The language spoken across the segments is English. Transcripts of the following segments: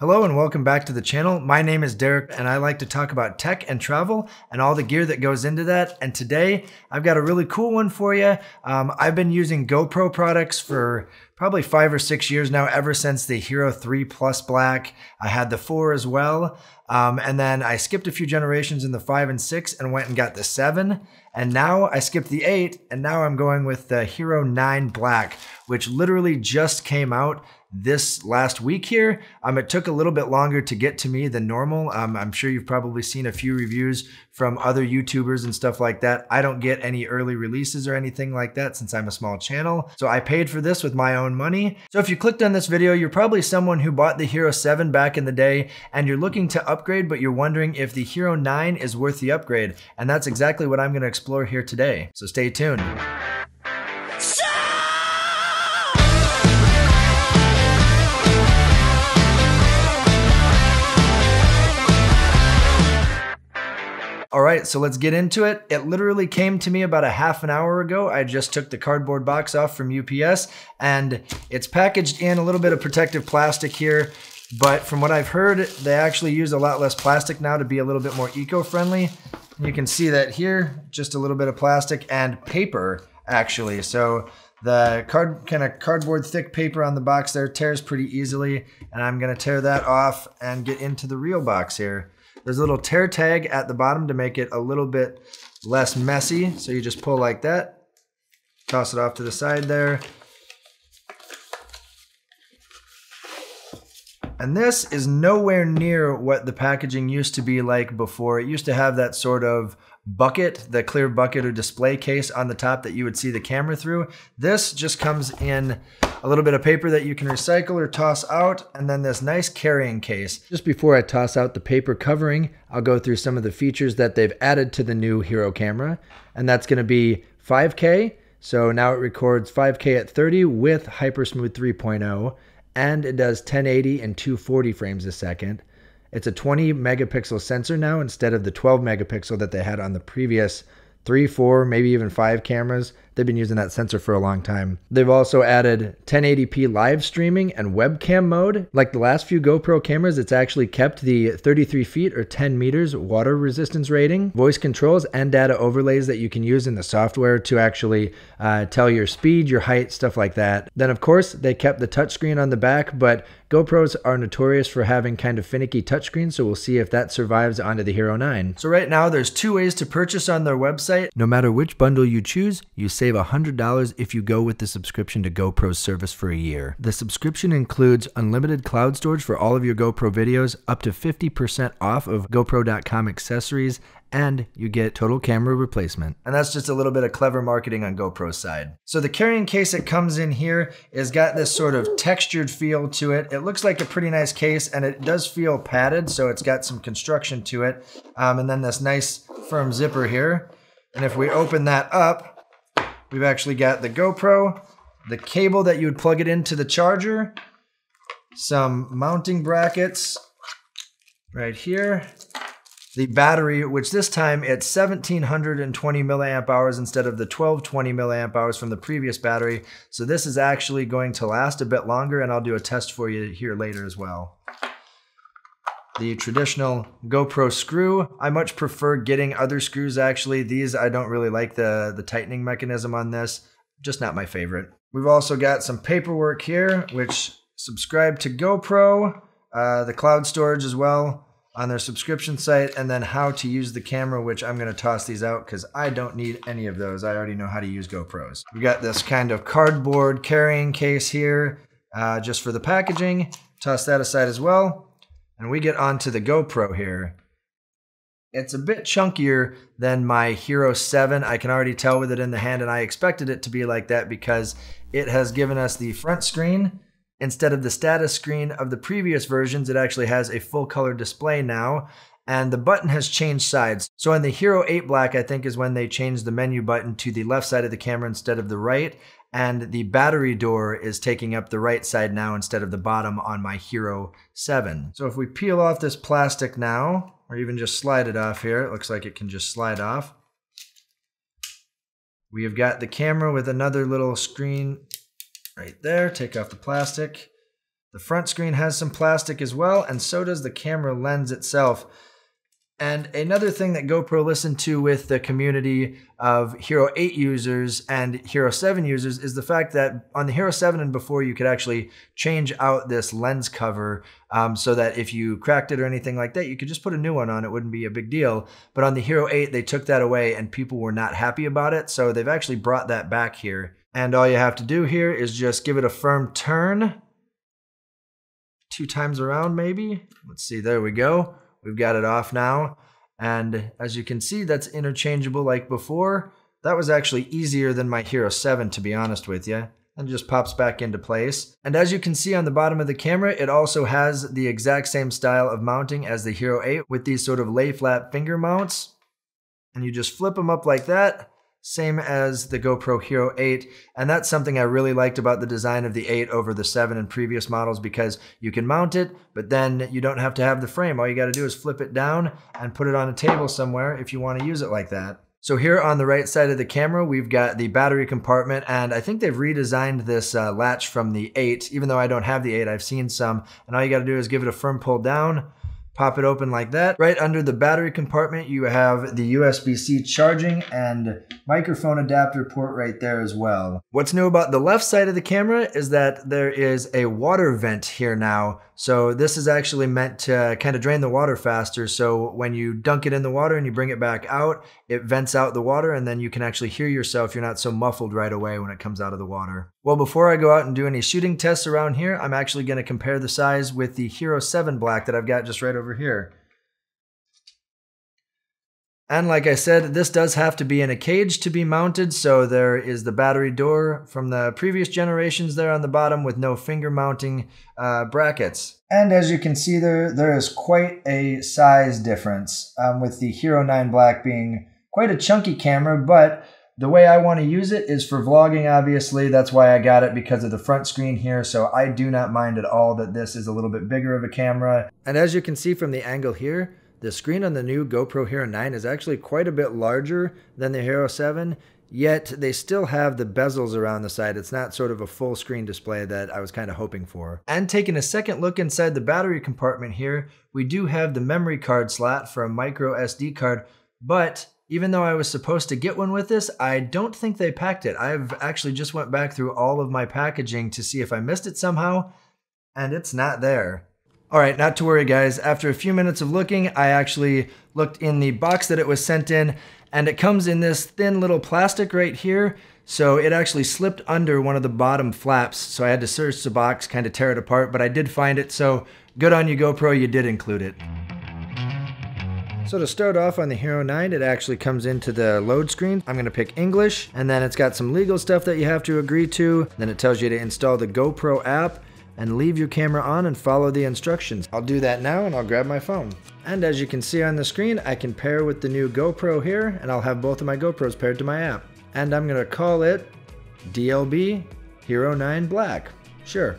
Hello and welcome back to the channel. My name is Derik and I like to talk about tech and travel and all the gear that goes into that. And today I've got a really cool one for you. Um, I've been using GoPro products for probably five or six years now, ever since the Hero 3 Plus Black. I had the 4 as well. Um, and then I skipped a few generations in the 5 and 6 and went and got the 7. And now I skipped the 8 and now I'm going with the Hero 9 Black, which literally just came out this last week here. Um, it took a little bit longer to get to me than normal. Um, I'm sure you've probably seen a few reviews from other YouTubers and stuff like that. I don't get any early releases or anything like that since I'm a small channel. So I paid for this with my own money. So if you clicked on this video, you're probably someone who bought the Hero 7 back in the day and you're looking to upgrade, but you're wondering if the Hero 9 is worth the upgrade. And that's exactly what I'm gonna explore here today. So stay tuned. All right, so let's get into it. It literally came to me about a half an hour ago. I just took the cardboard box off from UPS and it's packaged in a little bit of protective plastic here. But from what I've heard, they actually use a lot less plastic now to be a little bit more eco-friendly. You can see that here, just a little bit of plastic and paper actually. So the card kind of cardboard thick paper on the box there tears pretty easily. And I'm gonna tear that off and get into the real box here. There's a little tear tag at the bottom to make it a little bit less messy. So you just pull like that, toss it off to the side there. And this is nowhere near what the packaging used to be like before. It used to have that sort of bucket, the clear bucket or display case on the top that you would see the camera through. This just comes in a little bit of paper that you can recycle or toss out, and then this nice carrying case. Just before I toss out the paper covering, I'll go through some of the features that they've added to the new Hero camera, and that's gonna be 5K, so now it records 5K at 30 with Hypersmooth 3.0, and it does 1080 and 240 frames a second. It's a 20 megapixel sensor now instead of the 12 megapixel that they had on the previous three, four, maybe even five cameras. They've been using that sensor for a long time. They've also added 1080p live streaming and webcam mode. Like the last few GoPro cameras, it's actually kept the 33 feet or 10 meters water resistance rating, voice controls, and data overlays that you can use in the software to actually uh, tell your speed, your height, stuff like that. Then, of course, they kept the touchscreen on the back, but GoPros are notorious for having kind of finicky touchscreens, so we'll see if that survives onto the Hero 9. So right now, there's two ways to purchase on their website. No matter which bundle you choose, you save save $100 if you go with the subscription to GoPro's service for a year. The subscription includes unlimited cloud storage for all of your GoPro videos, up to 50% off of GoPro.com accessories, and you get total camera replacement. And that's just a little bit of clever marketing on GoPro's side. So the carrying case that comes in here has got this sort of textured feel to it. It looks like a pretty nice case and it does feel padded, so it's got some construction to it. Um, and then this nice firm zipper here. And if we open that up, We've actually got the GoPro, the cable that you would plug it into the charger, some mounting brackets right here, the battery, which this time it's 1720 milliamp hours instead of the 1220 milliamp hours from the previous battery. So this is actually going to last a bit longer and I'll do a test for you here later as well. The traditional GoPro screw. I much prefer getting other screws actually. These, I don't really like the, the tightening mechanism on this. Just not my favorite. We've also got some paperwork here, which subscribe to GoPro, uh, the cloud storage as well on their subscription site, and then how to use the camera, which I'm going to toss these out because I don't need any of those. I already know how to use GoPros. We've got this kind of cardboard carrying case here uh, just for the packaging. Toss that aside as well and we get onto the GoPro here. It's a bit chunkier than my Hero 7. I can already tell with it in the hand, and I expected it to be like that because it has given us the front screen. Instead of the status screen of the previous versions, it actually has a full color display now, and the button has changed sides. So in the Hero 8 Black, I think is when they changed the menu button to the left side of the camera instead of the right, and the battery door is taking up the right side now instead of the bottom on my Hero 7. So if we peel off this plastic now, or even just slide it off here, it looks like it can just slide off. We have got the camera with another little screen right there. Take off the plastic. The front screen has some plastic as well, and so does the camera lens itself. And another thing that GoPro listened to with the community of Hero 8 users and Hero 7 users is the fact that on the Hero 7 and before, you could actually change out this lens cover um, so that if you cracked it or anything like that, you could just put a new one on. It wouldn't be a big deal. But on the Hero 8, they took that away and people were not happy about it. So they've actually brought that back here. And all you have to do here is just give it a firm turn. Two times around, maybe. Let's see, there we go. We've got it off now. And as you can see, that's interchangeable like before. That was actually easier than my Hero 7, to be honest with you. And just pops back into place. And as you can see on the bottom of the camera, it also has the exact same style of mounting as the Hero 8 with these sort of lay flat finger mounts. And you just flip them up like that same as the GoPro Hero 8. And that's something I really liked about the design of the 8 over the 7 and previous models because you can mount it, but then you don't have to have the frame. All you got to do is flip it down and put it on a table somewhere if you want to use it like that. So here on the right side of the camera, we've got the battery compartment, and I think they've redesigned this uh, latch from the 8. Even though I don't have the 8, I've seen some, and all you got to do is give it a firm pull down, Pop it open like that. Right under the battery compartment, you have the USB-C charging and microphone adapter port right there as well. What's new about the left side of the camera is that there is a water vent here now. So this is actually meant to kind of drain the water faster. So when you dunk it in the water and you bring it back out, it vents out the water and then you can actually hear yourself. You're not so muffled right away when it comes out of the water. Well, before I go out and do any shooting tests around here, I'm actually going to compare the size with the Hero 7 Black that I've got just right over here. And like I said, this does have to be in a cage to be mounted, so there is the battery door from the previous generations there on the bottom with no finger mounting uh, brackets. And as you can see there, there is quite a size difference um, with the Hero 9 Black being quite a chunky camera, but the way I want to use it is for vlogging, obviously. That's why I got it because of the front screen here. So I do not mind at all that this is a little bit bigger of a camera. And as you can see from the angle here, the screen on the new GoPro Hero 9 is actually quite a bit larger than the Hero 7, yet they still have the bezels around the side. It's not sort of a full screen display that I was kind of hoping for. And taking a second look inside the battery compartment here, we do have the memory card slot for a micro SD card, but even though I was supposed to get one with this, I don't think they packed it. I've actually just went back through all of my packaging to see if I missed it somehow, and it's not there. All right, not to worry, guys. After a few minutes of looking, I actually looked in the box that it was sent in, and it comes in this thin little plastic right here. So it actually slipped under one of the bottom flaps. So I had to search the box, kind of tear it apart, but I did find it. So good on you, GoPro, you did include it. So to start off on the Hero 9, it actually comes into the load screen. I'm gonna pick English, and then it's got some legal stuff that you have to agree to. Then it tells you to install the GoPro app, and leave your camera on and follow the instructions. I'll do that now and I'll grab my phone. And as you can see on the screen, I can pair with the new GoPro here and I'll have both of my GoPros paired to my app. And I'm gonna call it DLB Hero 9 Black. Sure.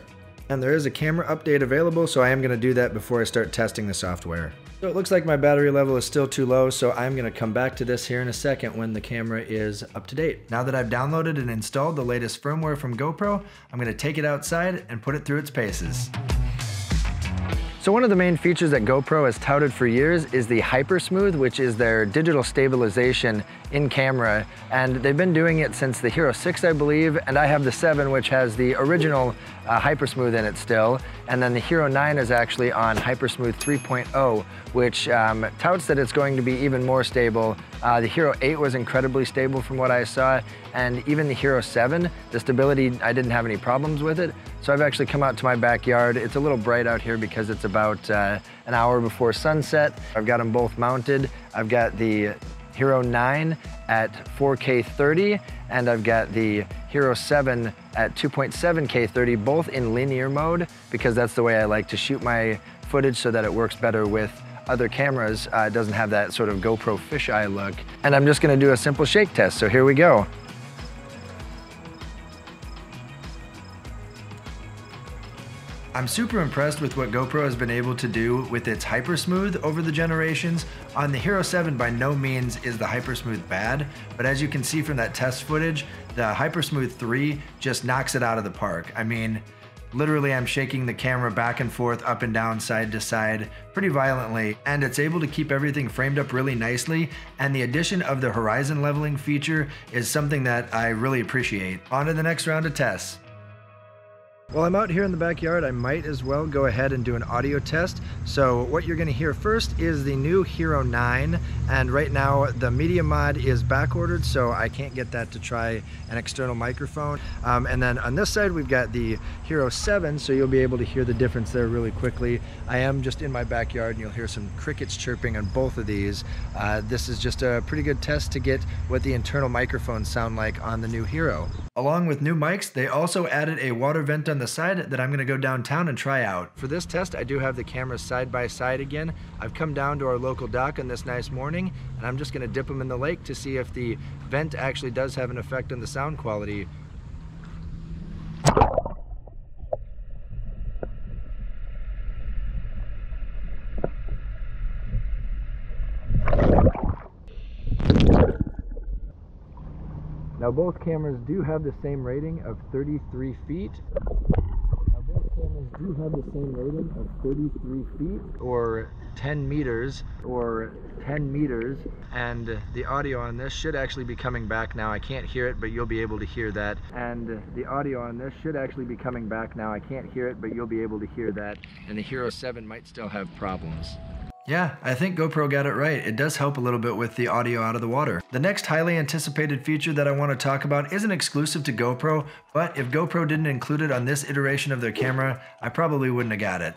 And there is a camera update available, so I am gonna do that before I start testing the software. So it looks like my battery level is still too low, so I'm gonna come back to this here in a second when the camera is up to date. Now that I've downloaded and installed the latest firmware from GoPro, I'm gonna take it outside and put it through its paces. So one of the main features that GoPro has touted for years is the Hypersmooth, which is their digital stabilization in camera. And they've been doing it since the Hero 6, I believe, and I have the 7, which has the original uh, Hypersmooth in it still. And then the Hero 9 is actually on Hypersmooth 3.0, which um, touts that it's going to be even more stable. Uh, the Hero 8 was incredibly stable from what I saw, and even the Hero 7, the stability, I didn't have any problems with it. So I've actually come out to my backyard. It's a little bright out here because it's about uh, an hour before sunset. I've got them both mounted. I've got the Hero 9 at 4K 30, and I've got the Hero 7 at 2.7K 30, both in linear mode, because that's the way I like to shoot my footage so that it works better with other cameras. Uh, it doesn't have that sort of GoPro fisheye look. And I'm just gonna do a simple shake test, so here we go. I'm super impressed with what GoPro has been able to do with its Hypersmooth over the generations. On the Hero 7 by no means is the Hypersmooth bad, but as you can see from that test footage, the Hypersmooth 3 just knocks it out of the park. I mean, Literally, I'm shaking the camera back and forth, up and down, side to side, pretty violently, and it's able to keep everything framed up really nicely. And the addition of the horizon leveling feature is something that I really appreciate. On to the next round of tests. While I'm out here in the backyard, I might as well go ahead and do an audio test. So what you're gonna hear first is the new Hero 9, and right now the media mod is back ordered, so I can't get that to try an external microphone. Um, and then on this side, we've got the Hero 7, so you'll be able to hear the difference there really quickly. I am just in my backyard, and you'll hear some crickets chirping on both of these. Uh, this is just a pretty good test to get what the internal microphones sound like on the new Hero. Along with new mics, they also added a water vent on the side that I'm gonna go downtown and try out. For this test, I do have the cameras side by side again. I've come down to our local dock on this nice morning, and I'm just gonna dip them in the lake to see if the vent actually does have an effect on the sound quality. Now both cameras do have the same rating of 33 feet. Now both cameras do have the same rating of 33 feet? Or 10 meters. Or 10 meters. And the audio on this should actually be coming back now. I can't hear it but you'll be able to hear that. And the audio on this should actually be coming back now. I can't hear it but you'll be able to hear that. And the Hero 7 might still have problems yeah, I think GoPro got it right. It does help a little bit with the audio out of the water. The next highly anticipated feature that I want to talk about isn't exclusive to GoPro, but if GoPro didn't include it on this iteration of their camera, I probably wouldn't have got it.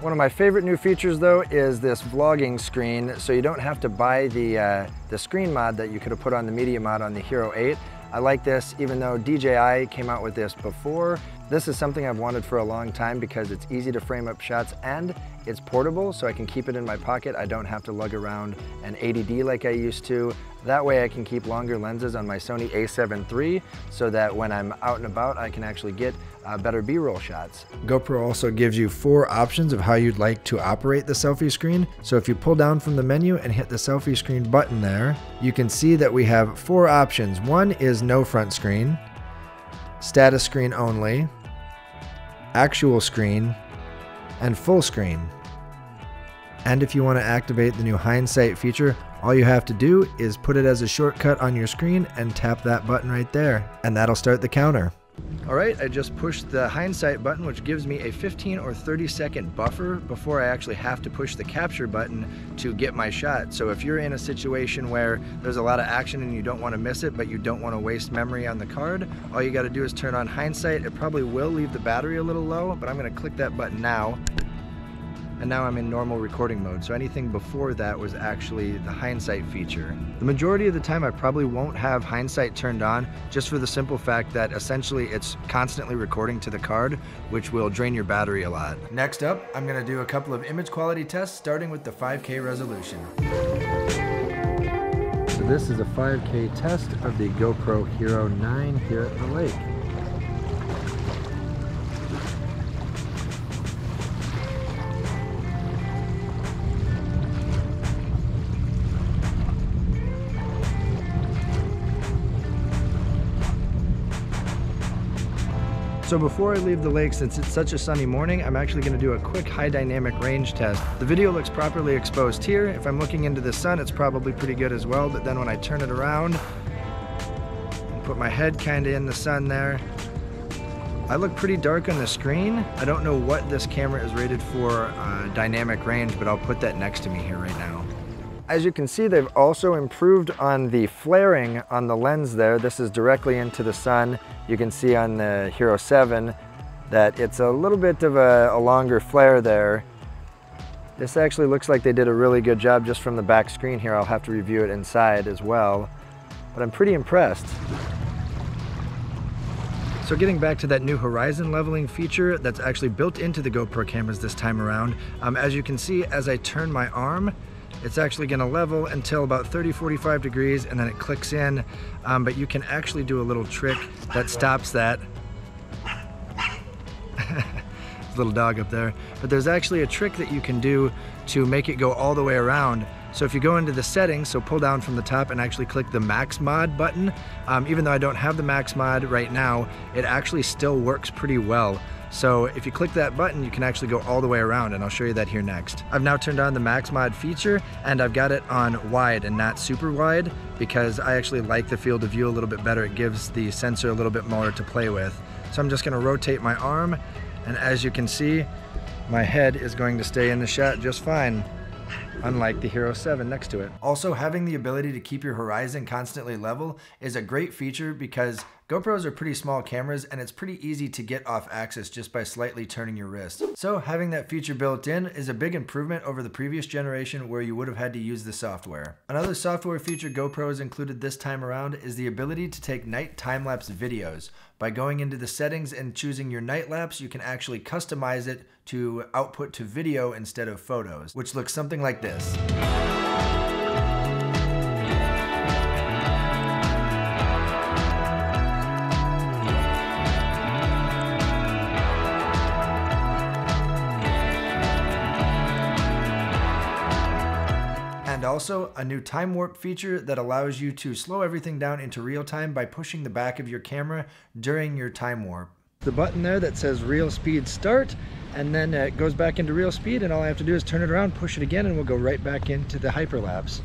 One of my favorite new features though is this vlogging screen, so you don't have to buy the, uh, the screen mod that you could have put on the media mod on the Hero 8. I like this even though DJI came out with this before. This is something I've wanted for a long time because it's easy to frame up shots and it's portable so I can keep it in my pocket. I don't have to lug around an 80D like I used to. That way I can keep longer lenses on my Sony a7 III so that when I'm out and about I can actually get uh, better B-roll shots. GoPro also gives you four options of how you'd like to operate the selfie screen. So if you pull down from the menu and hit the selfie screen button there, you can see that we have four options. One is no front screen, status screen only, actual screen, and full screen. And if you want to activate the new hindsight feature, all you have to do is put it as a shortcut on your screen and tap that button right there, and that'll start the counter. All right, I just pushed the hindsight button, which gives me a 15 or 30 second buffer before I actually have to push the capture button to get my shot. So if you're in a situation where there's a lot of action and you don't want to miss it, but you don't want to waste memory on the card, all you got to do is turn on hindsight. It probably will leave the battery a little low, but I'm going to click that button now and now I'm in normal recording mode. So anything before that was actually the hindsight feature. The majority of the time I probably won't have hindsight turned on just for the simple fact that essentially it's constantly recording to the card, which will drain your battery a lot. Next up, I'm gonna do a couple of image quality tests starting with the 5K resolution. So this is a 5K test of the GoPro Hero 9 here at the lake. So before I leave the lake, since it's such a sunny morning, I'm actually gonna do a quick high dynamic range test. The video looks properly exposed here. If I'm looking into the sun, it's probably pretty good as well, but then when I turn it around and put my head kinda in the sun there, I look pretty dark on the screen. I don't know what this camera is rated for uh, dynamic range, but I'll put that next to me here right now. As you can see, they've also improved on the flaring on the lens there. This is directly into the sun. You can see on the Hero 7 that it's a little bit of a, a longer flare there. This actually looks like they did a really good job just from the back screen here. I'll have to review it inside as well, but I'm pretty impressed. So getting back to that new horizon leveling feature that's actually built into the GoPro cameras this time around, um, as you can see, as I turn my arm, it's actually to level until about 30, 45 degrees and then it clicks in. Um, but you can actually do a little trick that stops that. little dog up there. But there's actually a trick that you can do to make it go all the way around. So if you go into the settings, so pull down from the top and actually click the max mod button, um, even though I don't have the max mod right now, it actually still works pretty well. So if you click that button, you can actually go all the way around and I'll show you that here next. I've now turned on the max mod feature and I've got it on wide and not super wide because I actually like the field of view a little bit better. It gives the sensor a little bit more to play with. So I'm just gonna rotate my arm and as you can see, my head is going to stay in the shot just fine unlike the Hero 7 next to it. Also, having the ability to keep your horizon constantly level is a great feature because GoPros are pretty small cameras and it's pretty easy to get off axis just by slightly turning your wrist. So having that feature built in is a big improvement over the previous generation where you would have had to use the software. Another software feature GoPro has included this time around is the ability to take night time-lapse videos. By going into the settings and choosing your night lapse, you can actually customize it to output to video instead of photos, which looks something like this. Also a new time warp feature that allows you to slow everything down into real time by pushing the back of your camera during your time warp. The button there that says real speed start and then it goes back into real speed and all I have to do is turn it around, push it again and we'll go right back into the hyperlapse.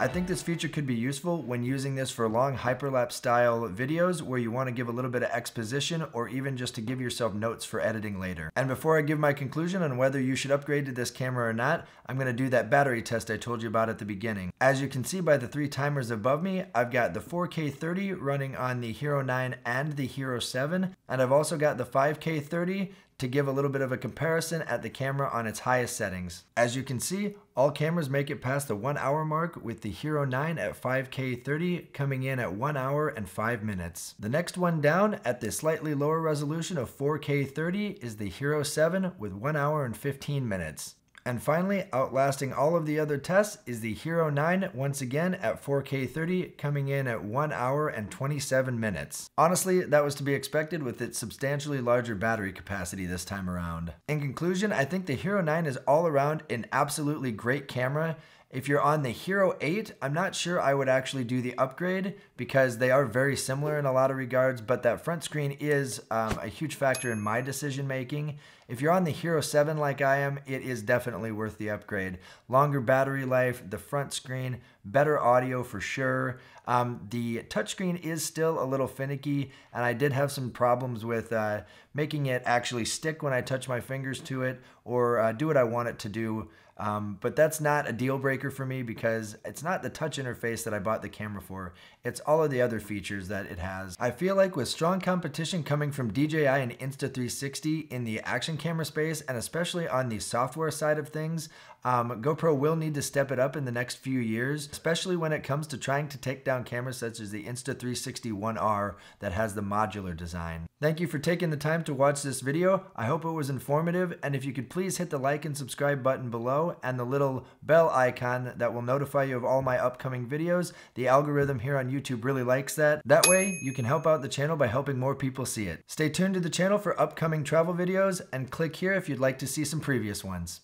I think this feature could be useful when using this for long hyperlapse style videos where you want to give a little bit of exposition or even just to give yourself notes for editing later. And before I give my conclusion on whether you should upgrade to this camera or not, I'm going to do that battery test I told you about at the beginning. As you can see by the three timers above me, I've got the 4K 30 running on the Hero 9 and the Hero 7, and I've also got the 5K 30 to give a little bit of a comparison at the camera on its highest settings. As you can see, all cameras make it past the one hour mark with the Hero 9 at 5K 30 coming in at one hour and five minutes. The next one down at the slightly lower resolution of 4K 30 is the Hero 7 with one hour and 15 minutes. And finally, outlasting all of the other tests is the Hero 9 once again at 4K 30 coming in at 1 hour and 27 minutes. Honestly, that was to be expected with its substantially larger battery capacity this time around. In conclusion, I think the Hero 9 is all around an absolutely great camera if you're on the Hero 8, I'm not sure I would actually do the upgrade because they are very similar in a lot of regards, but that front screen is um, a huge factor in my decision making. If you're on the Hero 7 like I am, it is definitely worth the upgrade. Longer battery life, the front screen, better audio for sure. Um, the touchscreen is still a little finicky, and I did have some problems with uh, making it actually stick when I touch my fingers to it or uh, do what I want it to do. Um, but that's not a deal breaker for me because it's not the touch interface that I bought the camera for. It's all of the other features that it has. I feel like with strong competition coming from DJI and Insta360 in the action camera space, and especially on the software side of things, um, GoPro will need to step it up in the next few years, especially when it comes to trying to take down cameras such as the Insta360 ONE-R that has the modular design. Thank you for taking the time to watch this video. I hope it was informative, and if you could please hit the like and subscribe button below and the little bell icon that will notify you of all my upcoming videos. The algorithm here on YouTube really likes that. That way, you can help out the channel by helping more people see it. Stay tuned to the channel for upcoming travel videos, and click here if you'd like to see some previous ones.